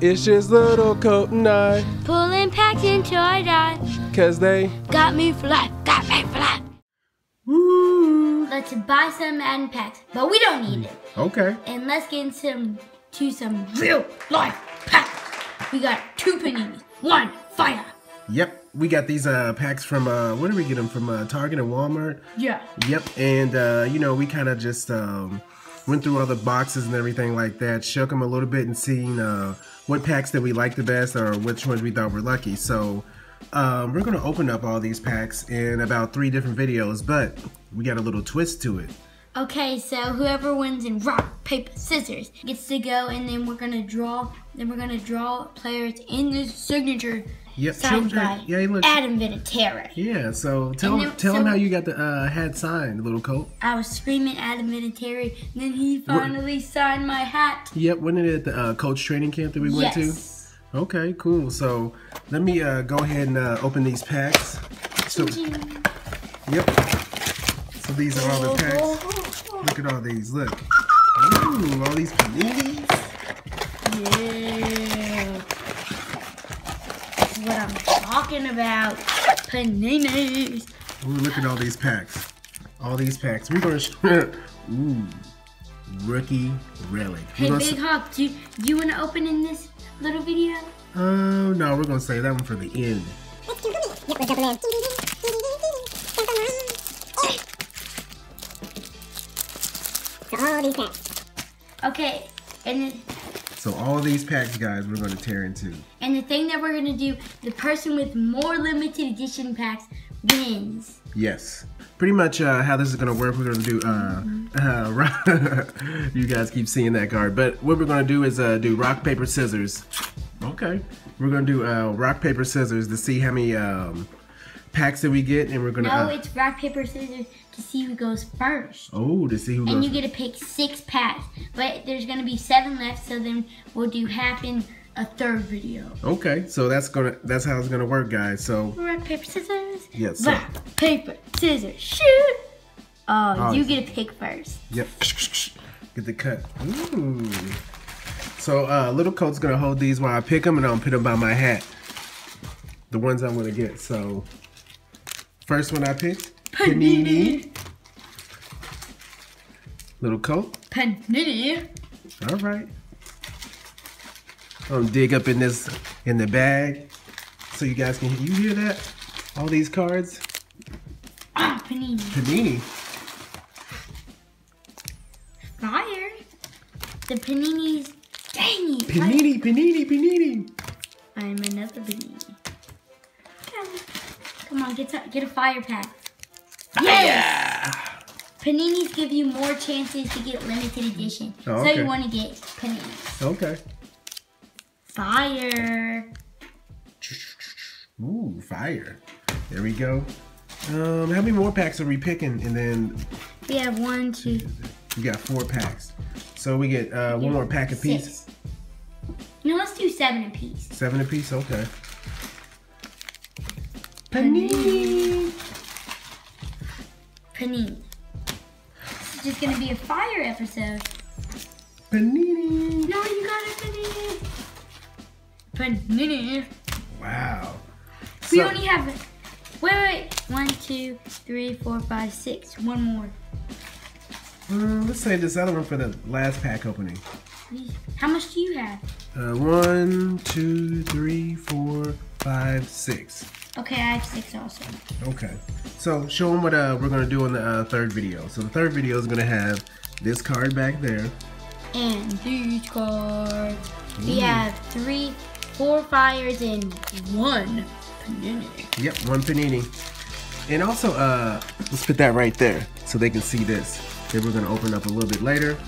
It's just little Colt and I, Pulling packs until I die. cause they Got me for life. Got me for life. woo. Let's buy some Madden packs, but we don't need it. Okay. And let's get into to some real life packs. We got two paninis, one fire. Yep. We got these uh packs from uh where did we get them from uh Target and Walmart? Yeah. Yep. And uh you know, we kind of just um went through all the boxes and everything like that, shook them a little bit and seen uh what packs that we liked the best or which ones we thought were lucky. So um, we're gonna open up all these packs in about three different videos, but we got a little twist to it. Okay, so whoever wins in rock, paper, scissors gets to go, and then we're gonna draw. Then we're gonna draw players in the signature Yep. signed by yeah, he looks. Adam Vinatieri. Yeah. So tell And him, then- tell him how you got the uh, hat signed, little Colt. I was screaming Adam Vinatieri, and then he finally signed my hat. Yep. Wasn't it at the uh, coach training camp that we went to? yes. Okay, cool. So let me uh, go ahead and uh, open these packs. So, yep. So these are all the packs. Look at all these. Look. Ooh, all these paninis. Yeah. That's what I'm talking about. Paninis. Ooh, look at all these packs. All these packs. We're gonna. Sh- Ooh, rookie relic. We're Hey, gonna Big Hawk, do, do you want to open in this little video? Oh no, we're gonna save that one for the end. Okay, and So all these packs, guys, we're gonna tear into. and the thing that we're gonna do, the person with more limited edition packs wins. Yes. Pretty much uh, how this is gonna work. We're gonna do. Uh, uh, you guys keep seeing that card, but what we're gonna do is uh, do rock paper scissors. Okay. We're gonna do uh, rock paper scissors to see how many um, packs that we get, and we're gonna. No, uh, it's rock paper scissors to see who goes first. oh, to see who And you get to pick six packs, but there's gonna be seven left, so then we'll do half in a third video. okay, so that's gonna. That's how it's gonna work, guys. So Rock paper scissors. Yes, so- Rock paper scissors shoot. Oh, Oh, you get to pick first. Yep. Get the cut. Ooh. So uh, little Colt's gonna hold these while I pick them, and I'll put them by my hat. The ones I'm gonna get. So first one I picked, Panini. Little Colt. Panini. All right. I'm dig up in this in the bag, so you guys can. You hear that? All these cards. Ah, panini. Panini. Fire. The paninis. Dang it. Panini. Panini. Panini. I'm another panini. Come, on, get some, get a fire pack. Yes. Paninis give you more chances to get limited edition, Oh, so you want to get paninis. Okay. Fire. Ooh, fire. There we go. Um, how many more packs are we picking? And then We have one, two, we got four packs. So we get uh, one more pack apiece. six. No, let's do seven a piece. Seven a piece, okay. Panini. Panini. This is just gonna be a fire episode. Panini. No, you got a panini. Panini. Wow. We So- only have. Wait, wait. One, two, three, four, five, six. One more. Uh, let's save this other one for the last pack opening. How much do you have? Uh, one, two, three, four, five, six. Okay, I have six also. Okay. So show them what uh, we're gonna do in the uh, third video. So the third video is gonna have this card back there. And these cards. We have three, four fires and one panini. Yep, one panini. And also, uh, let's put that right there so they can see this. That we're gonna open up a little bit later.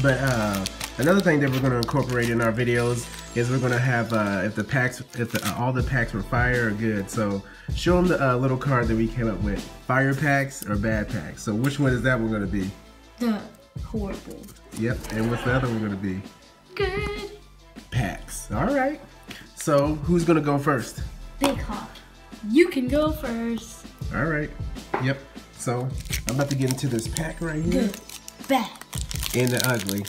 But uh, another thing that we're gonna incorporate in our videos is we're gonna have uh, if the packs, if the, uh, all the packs were fire or good. So show them the uh, little card that we came up with: fire packs or bad packs. So which one is that one gonna be? The horrible. Yep. And what's the other one gonna be? Good. Packs. All right. So who's gonna go first? Big Hawk. You can go first. All right. Yep. So I'm about to get into this pack right here. Good. Bad. And the ugly.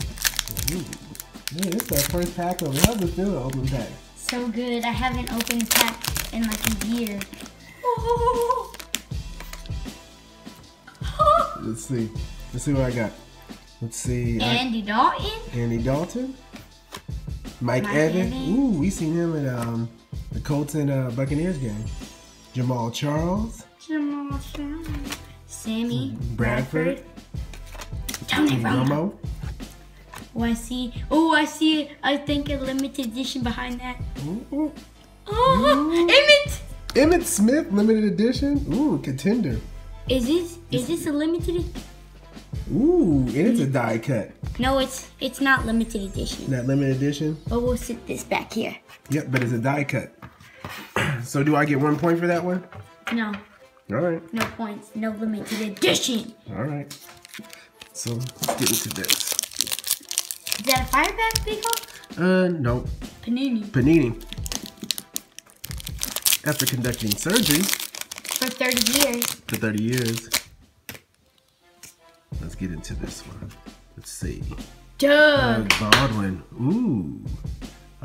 Ooh. Yeah, this is our first pack of How's it feel to open pack? So good. I haven't opened pack in like a year. Let's see. Let's see what I got. Let's see. I- Andy Dalton. Andy Dalton. Mike, Mike Evans. Evans. Ooh, we seen him at um, the Colts and uh, Buccaneers game. Jamaal Charles. Jamaal Charles. Sammy Bradford. Bradford. Tony Romo. Romo. Oh, I see. Oh, I see. I think a limited edition behind that. Ooh, oh, ooh. Oh, Emmitt. Emmitt Smith, limited edition. Ooh, contender. Is this is this a limited? Ooh, and it's a die cut. No, it's it's not limited edition. That limited edition. But we'll sit this back here. Yep, but it's a die cut. so do I get one point for that one? No, All right. no points. No limited edition. All right. So let's get into this. Is that a fire pack, Big Hawk? Uh, no. Panini Panini. After conducting surgery for 30 years. for 30 years. Let's get into this one. Let's see. Doug. Doug Baldwin. Ooh.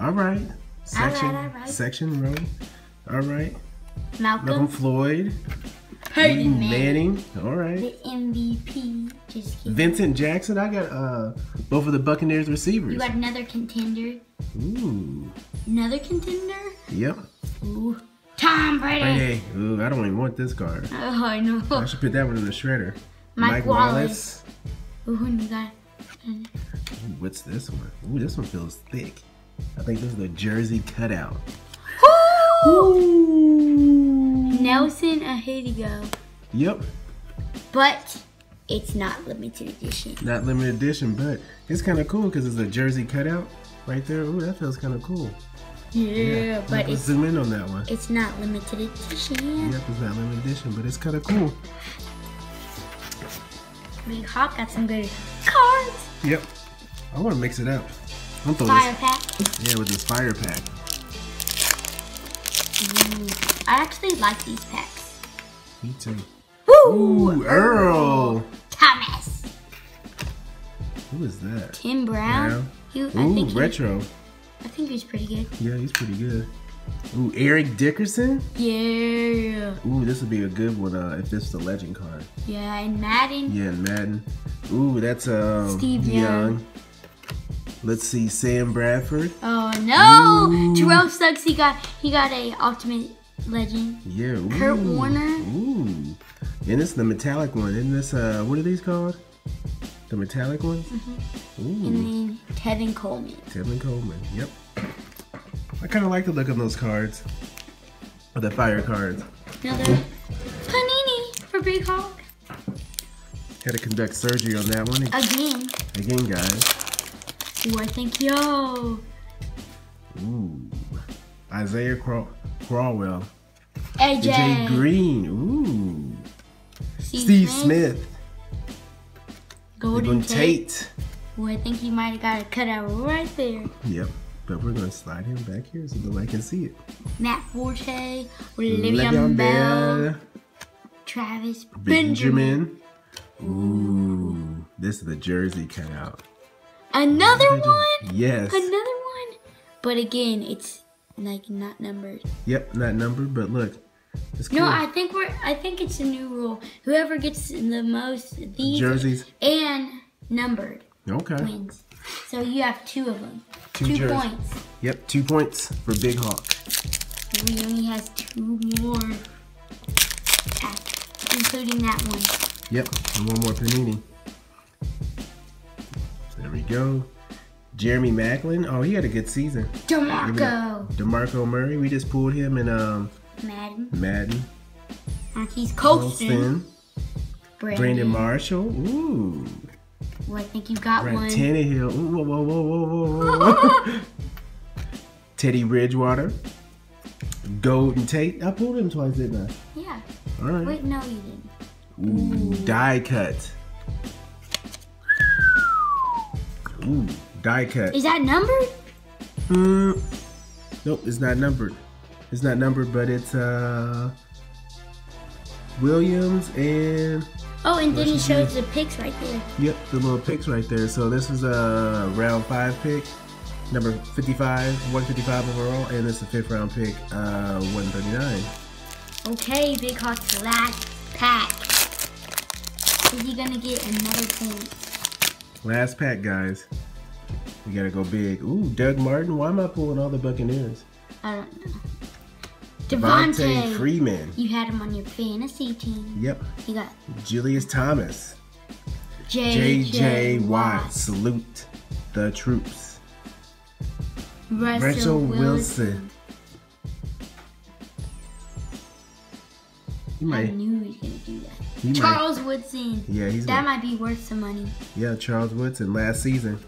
All right. Section. all right. Section row. All right. Malcom Malcom. Floyd. Peyton Manning. All right. The MVP. Just kidding. Vincent Jackson. I got uh both of the Buccaneers receivers. You got another contender. Ooh. Another contender? Yep. Ooh. Tom Brady. Hey. Ooh, I don't even want this card. Oh, I know. I should put that one in the shredder. Mike Wallace. Ooh, and you got Ooh, what's this one? Ooh, this one feels thick. I think this is the jersey cutout. Ooh. Nelson Agholor. Yep. But it's not limited edition. Not limited edition, but it's kind of cool because it's a jersey cutout right there. Ooh, that feels kind of cool. Yeah, but Let's zoom in on that one. it's not limited edition. Yep, it's not limited edition, but it's kind of cool. Big Hawk got some good cards. Yep. I want to mix it up. I'm Fire this, pack. yeah, with this fire pack. Ooh, I actually like these packs. Me too. Woo! Ooh, Earl. Thomas. Who is that? Tim Brown. Brown. He, I Ooh, think retro. I think he's pretty good. Yeah, he's pretty good. Ooh, Eric Dickerson. Yeah. Ooh, this would be a good one uh, if this is the legend card. Yeah, and Madden. Yeah, and Madden. Ooh, that's um, Steve Young. Let's see, Sam Bradford. Oh no! Ooh. Terrell Suggs, he got he got a ultimate legend. Yeah. Ooh. Kurt Warner. Ooh. And this is the metallic one. Isn't this uh what are these called? The metallic ones? Mm-hmm. Ooh. And then Tevin Coleman. Tevin Coleman. Yep. I kind of like the look of those cards. The fire cards. Another Panini for Big Hawk. Had to conduct surgery on that one Again. again, guys. Ooh, I think, yo. Ooh. Isaiah Craw- Crowell. AJ. Jay Green. Ooh. Steve, Steve Smith. Golden Golden Tate. Tate. Ooh, I think he might have got a cutout right there. Yep. But we're gonna slide him back here so nobody can see it. Matt Forte. Le'Veon Bell. Travis Benjamin. Benjamin. Ooh. This is the jersey cutout. Another one? Yes. Another one? But again, it's like not numbered. Yep, not numbered, but look. Cool. No, I think we're. I think it's a new rule. Whoever gets the most these Jerseys. and numbered Okay. wins. So you have two of them. Two Two, points. Yep, two points for Big Hawk. We only has two more, packs, including that one. Yep, and one more Panini. There we go. Jeremy Maclin. Oh, he had a good season. Demarco, DeMarco Murray. We just pulled him and um Madden, Madden. Marquise Colston, Colston. Brandon. Brandon Marshall. Ooh. Well, I think you got Brett one. Tannehill. Ooh, whoa, whoa, whoa, whoa, whoa, whoa. Teddy Bridgewater. Golden Tate. I pulled him twice, didn't I? Yeah. All right. Wait, no, you didn't. Ooh, die cut. Ooh, die cut. Is that numbered? Mm, nope, it's not numbered. It's not numbered, but it's uh Williams and Oh, and then What's shows the pics right there. yep, the little picks right there. So this is a round five pick. number 55, 155 overall, and it's the fifth round pick, uh, 139. Okay, Big Hawk's last pack. Is he gonna get another point? Last pack, guys. We gotta go big. Ooh, Doug Martin. Why am I pulling all the Buccaneers? I don't know. Devonta Devonta. Freeman. You had him on your fantasy team. Yep. You got Julius Thomas. J.J. J.J. Watt. Salute the troops. Russell, Russell Wilson. Wilson. You I might. knew he was gonna do that. He might. Charles Woodson. Yeah, he's That might be worth some money. yeah. Charles Woodson last season.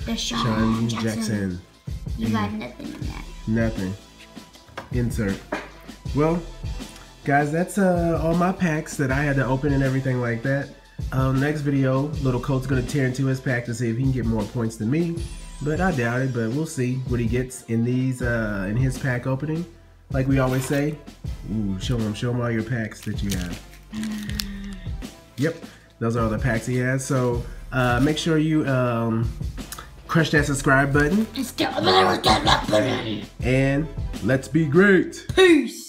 DeSean Sean Jackson. Jackson. You got mm. nothing in that. Nothing. Insert. Well, guys, that's uh, all my packs that I had to open and everything like that. Um, next video, Little Colt's gonna tear into his pack to see if he can get more points than me, but I doubt it. But we'll see what he gets in these uh, in his pack opening. Like we always say, ooh, show him, show him all your packs that you have. Yep, those are all the packs he has. So uh, make sure you um, crush that subscribe button and let's be great. Peace.